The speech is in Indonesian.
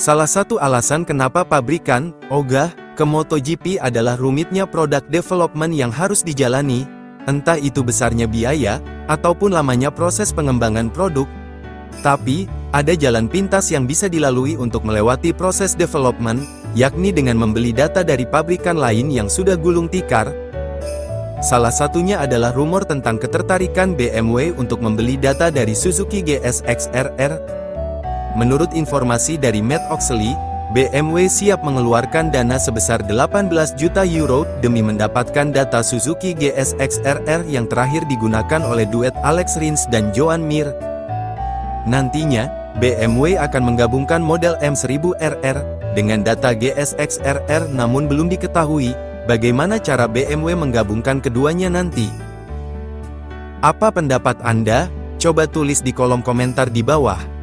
Salah satu alasan kenapa pabrikan, ogah, ke MotoGP adalah rumitnya produk development yang harus dijalani, entah itu besarnya biaya, ataupun lamanya proses pengembangan produk. Tapi, ada jalan pintas yang bisa dilalui untuk melewati proses development, yakni dengan membeli data dari pabrikan lain yang sudah gulung tikar. Salah satunya adalah rumor tentang ketertarikan BMW untuk membeli data dari Suzuki GSX-RR, Menurut informasi dari Matt Oxley, BMW siap mengeluarkan dana sebesar 18 juta euro demi mendapatkan data Suzuki GSX-RR yang terakhir digunakan oleh duet Alex Rins dan Joan Mir. Nantinya, BMW akan menggabungkan model M1000RR dengan data GSX-RR namun belum diketahui bagaimana cara BMW menggabungkan keduanya nanti. Apa pendapat Anda? Coba tulis di kolom komentar di bawah.